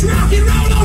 It's rock and roll.